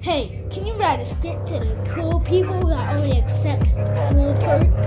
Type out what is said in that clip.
Hey, can you write a script to the cool people that only accept cool per-